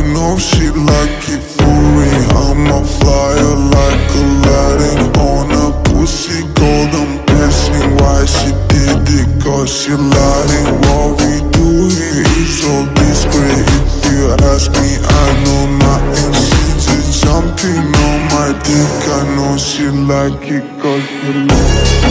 know she like it for me. I'm a flyer like Aladdin On a pussy golden piercing Why she did it cause she lying. What we do here is so discreet. If you ask me I know nothing. She's just jumping on my dick. I know she like it cause she like